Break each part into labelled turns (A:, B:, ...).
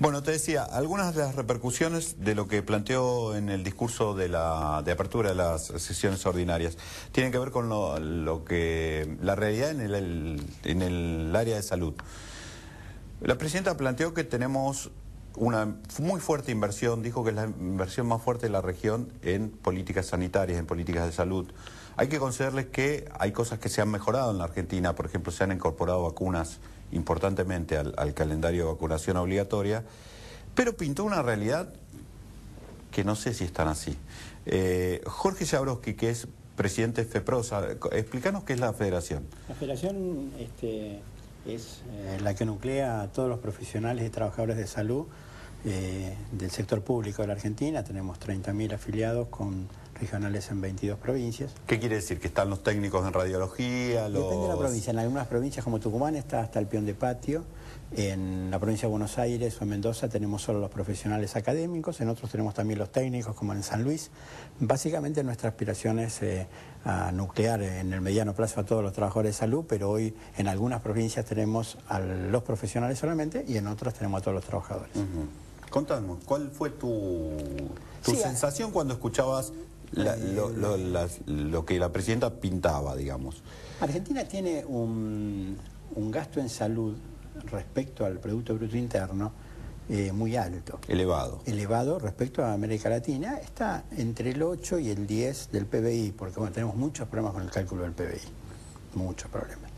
A: Bueno, te decía, algunas de las repercusiones de lo que planteó en el discurso de, la, de apertura de las sesiones ordinarias tienen que ver con lo, que la realidad en el, en el área de salud. La presidenta planteó que tenemos una muy fuerte inversión, dijo que es la inversión más fuerte de la región en políticas sanitarias, en políticas de salud. Hay que concederles que hay cosas que se han mejorado en la Argentina, por ejemplo, se han incorporado vacunas importantemente al, calendario de vacunación obligatoria, pero pintó una realidad que no sé si están así. Eh, Jorge Jabrowski, que es presidente de FEPROSA, explícanos qué es la federación.
B: La federación este, es eh, la que nuclea a todos los profesionales y trabajadores de salud eh, del sector público de la Argentina. Tenemos 30.000 afiliados con regionales en 22 provincias.
A: ¿Qué quiere decir? ¿Que están los técnicos en radiología?
B: Depende de la provincia. En algunas provincias como Tucumán está hasta el peón de patio. En la provincia de Buenos Aires o en Mendoza tenemos solo los profesionales académicos, en otros tenemos también los técnicos, como en San Luis. Básicamente nuestra aspiración es eh, a nuclear en el mediano plazo a todos los trabajadores de salud, pero hoy en algunas provincias tenemos a los profesionales solamente y en otras tenemos a todos los trabajadores.
A: Contanos, ¿cuál fue tu, tu sensación cuando escuchabas lo, que la presidenta pintaba, digamos.
B: Argentina tiene un, gasto en salud respecto al Producto Bruto Interno eh, muy alto.
A: Elevado.
B: Elevado respecto a América Latina. Está entre el 8 y el 10 del PBI, porque bueno, tenemos muchos problemas con el cálculo del PBI. Muchos problemas.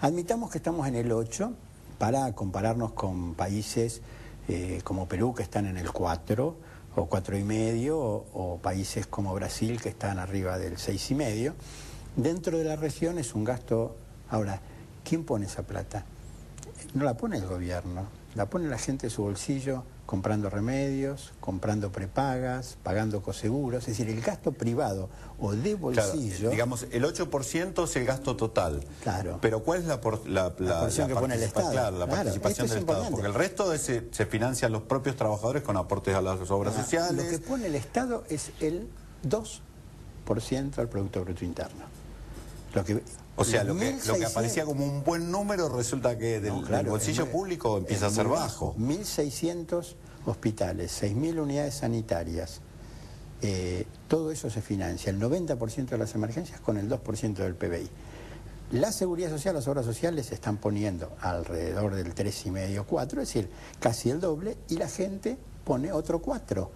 B: Admitamos que estamos en el 8 para compararnos con países eh, como Perú, que están en el 4 o cuatro y medio, o, países como Brasil que están arriba del seis y medio. Dentro de la región es un gasto. Ahora, ¿quién pone esa plata? No la pone el gobierno, la pone la gente de su bolsillo comprando remedios, comprando prepagas, pagando coseguros, es decir, el gasto privado o de bolsillo...
A: digamos, el 8% es el gasto total.
B: Claro.
A: Pero ¿cuál es la, la,
B: la, que pone el Estado?
A: Claro, la participación del Estado. Porque el resto se, se financian los propios trabajadores con aportes a las obras ah, sociales.
B: Lo que pone el Estado es el 2% del Producto Bruto Interno.
A: Lo que, o sea, lo que, lo que aparecía como un buen número resulta que del, bolsillo público empieza a ser bajo.
B: 1.600 hospitales, 6.000 unidades sanitarias, eh, todo eso se financia, el 90% de las emergencias con el 2% del PBI. La seguridad social, las obras sociales se están poniendo alrededor del 3,5, 4, es decir, casi el doble, y la gente pone otro 4.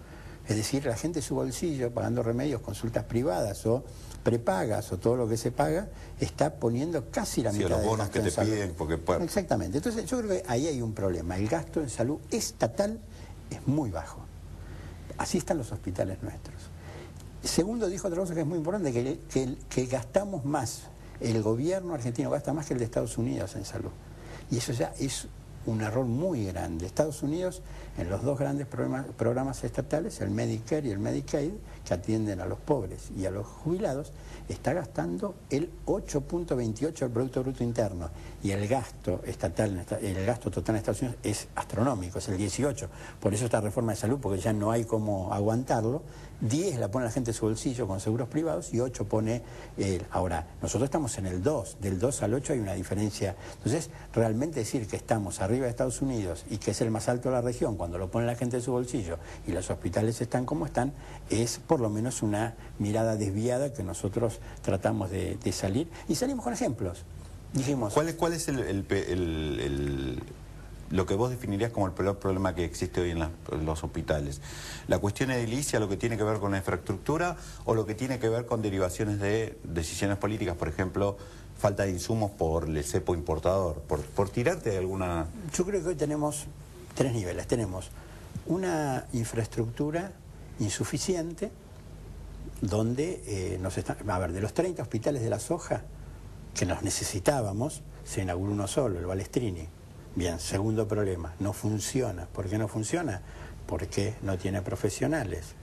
B: Es decir, la gente su bolsillo, pagando remedios, consultas privadas o prepagas o todo lo que se paga, está poniendo casi la mitad
A: de los
B: bonos
A: que te piden porque
B: Exactamente. Entonces yo creo que ahí hay un problema. El gasto en salud estatal es muy bajo. Así están los hospitales nuestros. Segundo, dijo otra cosa que es muy importante, que, gastamos más, el gobierno argentino gasta más que el de Estados Unidos en salud. Y eso ya es un error muy grande. Estados Unidos, en los dos grandes programas, estatales, el Medicare y el Medicaid, que atienden a los pobres y a los jubilados, está gastando el 8.28 del Producto Bruto Interno. Y el gasto estatal, el gasto total en Estados Unidos es astronómico, es el 18. Por eso esta reforma de salud, porque ya no hay cómo aguantarlo, 10 la pone la gente en su bolsillo con seguros privados y 8 pone. Ahora, nosotros estamos en el 2, del 2 al 8 hay una diferencia. Entonces, realmente decir que estamos arriba de Estados Unidos y que es el más alto de la región cuando lo pone la gente en su bolsillo y los hospitales están como están, es por lo menos una mirada desviada que nosotros tratamos de, salir y salimos con ejemplos.
A: Dijimos... ¿Cuál es, cuál es el lo que vos definirías como el peor problema que existe hoy en, los hospitales. ¿La cuestión edilicia, lo que tiene que ver con la infraestructura o lo que tiene que ver con derivaciones de decisiones políticas, por ejemplo, falta de insumos por el cepo importador, por, por tirarte alguna...
B: Yo creo que hoy tenemos tres niveles. Tenemos una infraestructura insuficiente donde eh, nos están... A ver, de los 30 hospitales de la soja que nos necesitábamos, se inauguró uno solo, el Balestrini Bien, segundo problema, no funciona. ¿Por qué no funciona? Porque no tiene profesionales.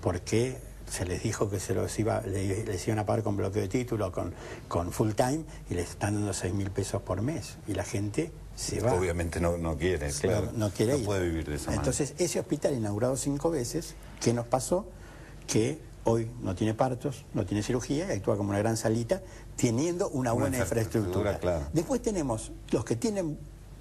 B: Porque se les dijo que se los iba, les, iban a pagar con bloqueo de título, con, con full time, y les están dando 6 mil pesos por mes. Y la gente se va.
A: Obviamente no, no quiere, claro.
B: No, quiere
A: no puede vivir de esa
B: manera. Entonces, ese hospital inaugurado cinco veces, ¿qué nos pasó? Que hoy no tiene partos, no tiene cirugía y actúa como una gran salita, teniendo una, buena infraestructura. Después tenemos los que tienen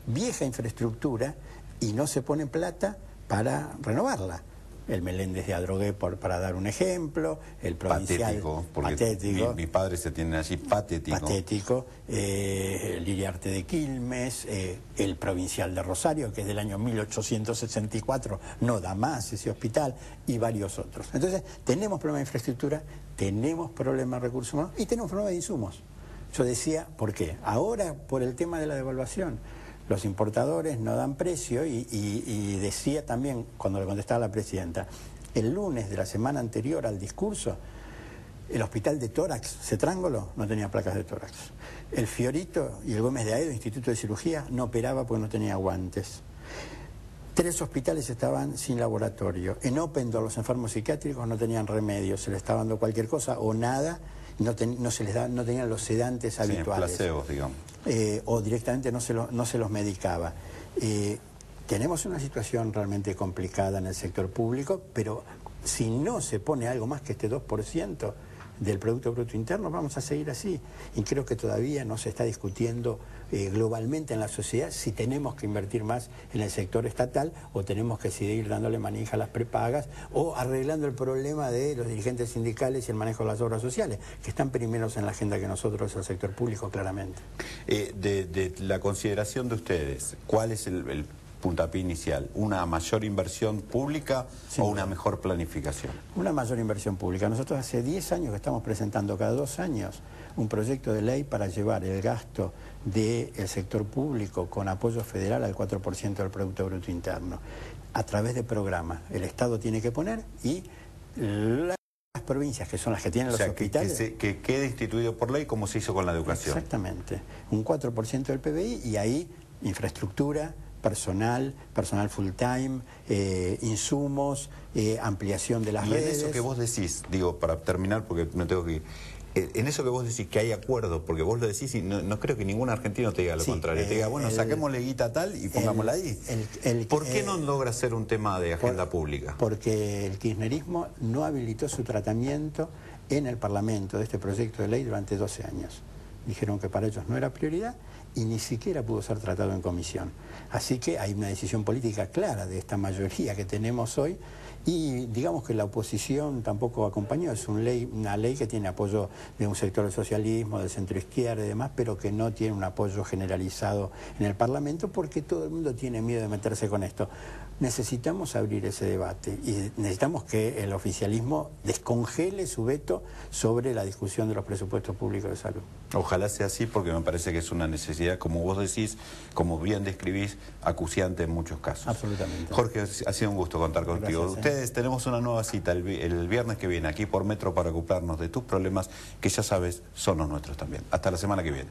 B: vieja infraestructura y no se pone plata para renovarla el Meléndez de Adrogué por, para dar un ejemplo, el provincial
A: patético, porque Mi, padre se tiene así patético.
B: Patético, eh, el Liriarte de Quilmes, eh, el provincial de Rosario, que es del año 1864, no da más ese hospital, y varios otros. Entonces, tenemos problema de infraestructura, tenemos problemas de recursos humanos y tenemos problemas de insumos. Yo decía, ¿por qué? Ahora, por el tema de la devaluación los importadores no dan precio y, decía también, cuando le contestaba la presidenta, el lunes de la semana anterior al discurso, el hospital de tórax, Cetrángolo, no tenía placas de tórax. El Fiorito y el Gómez de Aedo, Instituto de Cirugía, no operaba porque no tenía guantes. Tres hospitales estaban sin laboratorio. En Opendo los enfermos psiquiátricos no tenían remedio, se les estaba dando cualquier cosa o nada no, se les da, no tenían los sedantes habituales.
A: digamos.
B: Eh, o directamente no se, no se los medicaba. Eh, tenemos una situación realmente complicada en el sector público, pero si no se pone algo más que este 2%, del Producto Bruto Interno, vamos a seguir así. Y creo que todavía no se está discutiendo eh, globalmente en la sociedad si tenemos que invertir más en el sector estatal o tenemos que seguir dándole manija a las prepagas o arreglando el problema de los dirigentes sindicales y el manejo de las obras sociales, que están primeros en la agenda que nosotros, el sector público, claramente.
A: Eh, de, la consideración de ustedes, ¿cuál es el puntapié inicial? ¿Una mayor inversión pública o una mejor planificación?
B: Una mayor inversión pública. Nosotros hace 10 años que estamos presentando cada dos años un proyecto de ley para llevar el gasto del sector público con apoyo federal al 4% del Producto Bruto Interno, a través de programas. El Estado tiene que poner y las provincias, que son las que tienen los hospitales...
A: Que, que, quede instituido por ley como se hizo con la educación.
B: Exactamente. Un 4% del PBI y ahí infraestructura, personal, personal full time, eh, insumos, eh, ampliación de las
A: y
B: redes.
A: en eso que vos decís, digo, para terminar, porque me tengo que ir, eh, en eso que vos decís que hay acuerdo, porque vos lo decís y no, creo que ningún argentino te diga lo contrario, te diga, bueno, saquémosle guita tal y pongámosla ahí. ¿Por qué no logra ser un tema de agenda pública?
B: Porque el kirchnerismo no habilitó su tratamiento en el Parlamento de este proyecto de ley durante 12 años. Dijeron que para ellos no era prioridad y ni siquiera pudo ser tratado en comisión. Así que hay una decisión política clara de esta mayoría que tenemos hoy y digamos que la oposición tampoco acompañó, es ley, una ley que tiene apoyo de un sector del socialismo, del centro izquierda y demás, pero que no tiene un apoyo generalizado en el Parlamento porque todo el mundo tiene miedo de meterse con esto. Necesitamos abrir ese debate y necesitamos que el oficialismo descongele su veto sobre la discusión de los presupuestos públicos de salud.
A: Ojalá sea así porque me parece que es una necesidad, como vos decís, como bien describís, acuciante en muchos casos.
B: Absolutamente.
A: Jorge, ha sido un gusto contar contigo. Eh. Ustedes tenemos una nueva cita el, el viernes que viene aquí por Metro para ocuparnos de tus problemas que ya sabes son los nuestros también. Hasta la semana que viene.